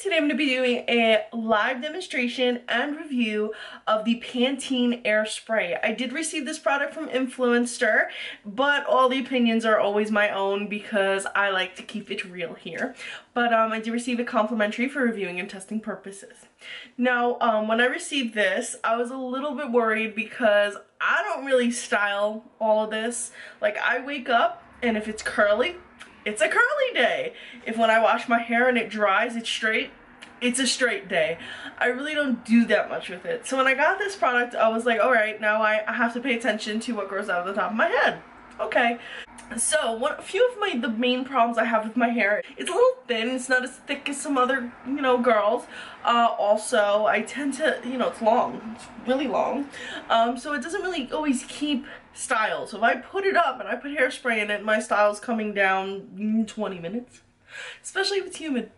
Today I'm going to be doing a live demonstration and review of the Pantene Air Spray. I did receive this product from Influenster, but all the opinions are always my own because I like to keep it real here. But um, I did receive it complimentary for reviewing and testing purposes. Now, um, when I received this, I was a little bit worried because I don't really style all of this. Like, I wake up and if it's curly, it's a curly day. If when I wash my hair and it dries, it's straight, it's a straight day. I really don't do that much with it. So when I got this product, I was like, all right, now I, have to pay attention to what grows out of the top of my head. Okay. So, one, a few of my the main problems I have with my hair, it's a little thin, it's not as thick as some other, you know, girls. Uh, also, I tend to, you know, it's long, it's really long, um, so it doesn't really always keep style. So if I put it up and I put hairspray in it, my style's coming down in 20 minutes, especially if it's humid.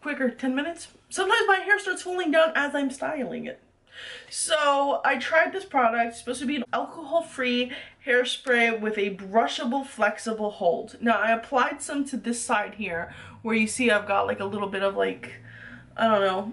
Quicker, 10 minutes. Sometimes my hair starts falling down as I'm styling it. So I tried this product, it's supposed to be an alcohol-free hairspray with a brushable flexible hold. Now I applied some to this side here where you see I've got like a little bit of like, I don't know,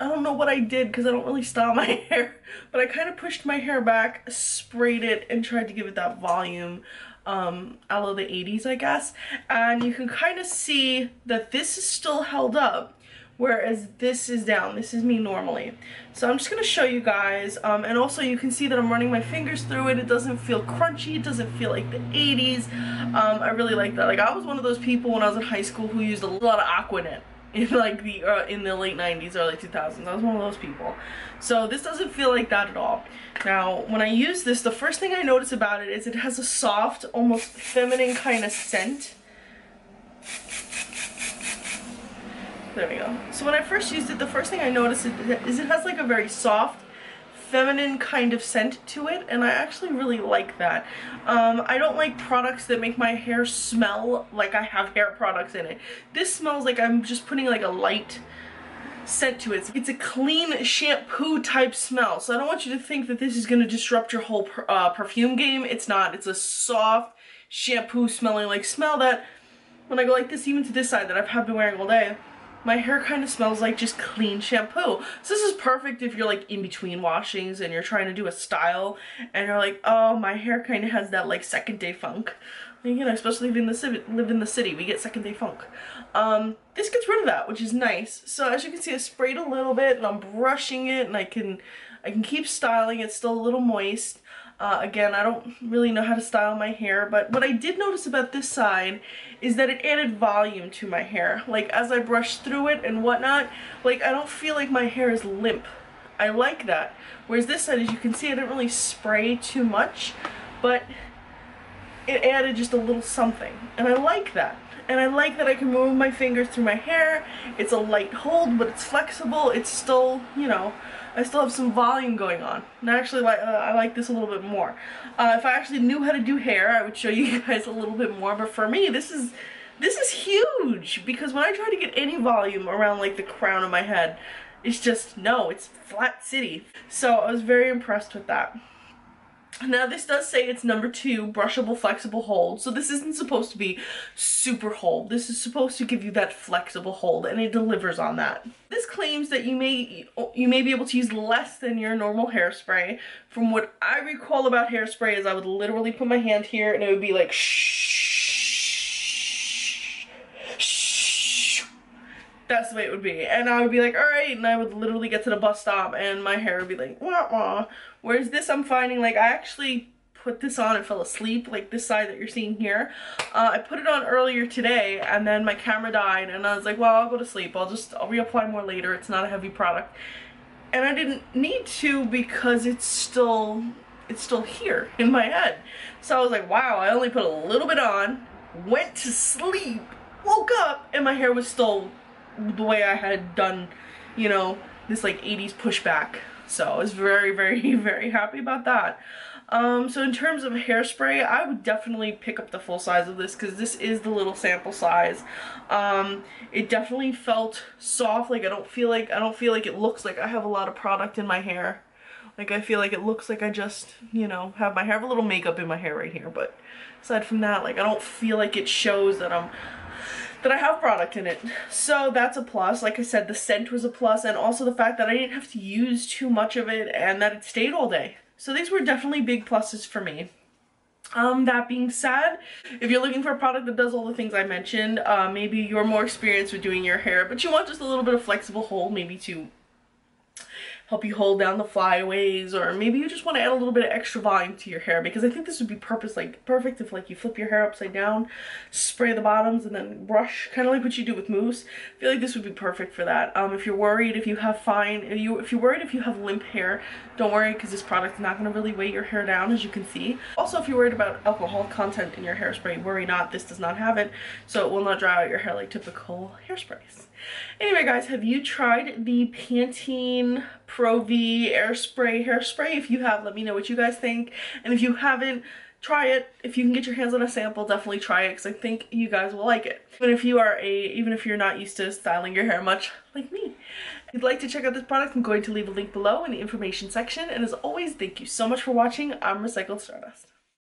I don't know what I did because I don't really style my hair, but I kind of pushed my hair back, sprayed it, and tried to give it that volume um, out of the 80s, I guess. And you can kind of see that this is still held up whereas this is down. This is me normally. So I'm just going to show you guys, um, and also you can see that I'm running my fingers through it. It doesn't feel crunchy. It doesn't feel like the 80s. Um, I really like that. Like I was one of those people when I was in high school who used a lot of Aquanet in like the uh, in the late 90s early 2000s i was one of those people so this doesn't feel like that at all now when i use this the first thing i notice about it is it has a soft almost feminine kind of scent There we go. So when I first used it, the first thing I noticed is it has like a very soft, feminine kind of scent to it, and I actually really like that. Um, I don't like products that make my hair smell like I have hair products in it. This smells like I'm just putting like a light scent to it. It's a clean shampoo type smell, so I don't want you to think that this is going to disrupt your whole per uh, perfume game. It's not. It's a soft shampoo smelling like smell that when I go like this, even to this side that I've had been wearing all day, my hair kind of smells like just clean shampoo. So this is perfect if you're like in between washings and you're trying to do a style and you're like, oh, my hair kind of has that like second day funk. You know, especially live in the live in the city, we get second day funk. Um, this gets rid of that, which is nice. So as you can see, I sprayed a little bit and I'm brushing it and I can I can keep styling. It's still a little moist. Uh, again, I don't really know how to style my hair, but what I did notice about this side is that it added volume to my hair. Like, as I brush through it and whatnot, like, I don't feel like my hair is limp. I like that. Whereas this side, as you can see, I didn't really spray too much, but it added just a little something. And I like that. And I like that I can move my fingers through my hair. It's a light hold, but it's flexible. It's still, you know, I still have some volume going on. And I actually like, uh, I like this a little bit more. Uh, if I actually knew how to do hair, I would show you guys a little bit more. But for me, this is, this is huge because when I try to get any volume around like the crown of my head, it's just, no, it's flat city. So I was very impressed with that. Now this does say it's number two, brushable flexible hold. So this isn't supposed to be super hold. This is supposed to give you that flexible hold and it delivers on that. This claims that you may you may be able to use less than your normal hairspray. From what I recall about hairspray is I would literally put my hand here and it would be like shh That's the way it would be. And I would be like, all right, and I would literally get to the bus stop and my hair would be like, wah wah. Whereas this I'm finding, like, I actually put this on and fell asleep, like this side that you're seeing here. Uh, I put it on earlier today and then my camera died and I was like, well, I'll go to sleep. I'll just, I'll reapply more later. It's not a heavy product. And I didn't need to because it's still, it's still here in my head. So I was like, wow, I only put a little bit on, went to sleep, woke up, and my hair was still the way I had done, you know, this like 80s pushback. So I was very, very, very happy about that. Um, so in terms of hairspray, I would definitely pick up the full size of this because this is the little sample size. Um, it definitely felt soft. Like I don't feel like I don't feel like it looks like I have a lot of product in my hair. Like I feel like it looks like I just, you know, have my hair, I have a little makeup in my hair right here. But aside from that, like I don't feel like it shows that I'm that I have product in it. So that's a plus. Like I said, the scent was a plus and also the fact that I didn't have to use too much of it and that it stayed all day. So these were definitely big pluses for me. Um, that being said, if you're looking for a product that does all the things I mentioned, uh, maybe you're more experienced with doing your hair, but you want just a little bit of flexible hold, maybe to help you hold down the flyaways or maybe you just want to add a little bit of extra volume to your hair because I think this would be purpose like perfect if like you flip your hair upside down spray the bottoms and then brush kind of like what you do with mousse. I feel like this would be perfect for that. Um, if you're worried if you have fine if you if you're worried if you have limp hair don't worry because this product is not going to really weigh your hair down as you can see. Also if you're worried about alcohol content in your hairspray worry not this does not have it so it will not dry out your hair like typical hairsprays. Anyway, guys, have you tried the Pantene Pro V Airspray Hairspray? If you have, let me know what you guys think. And if you haven't, try it. If you can get your hands on a sample, definitely try it because I think you guys will like it. Even if you are a, even if you're not used to styling your hair much like me. If you'd like to check out this product, I'm going to leave a link below in the information section. And as always, thank you so much for watching. I'm Recycled Stardust.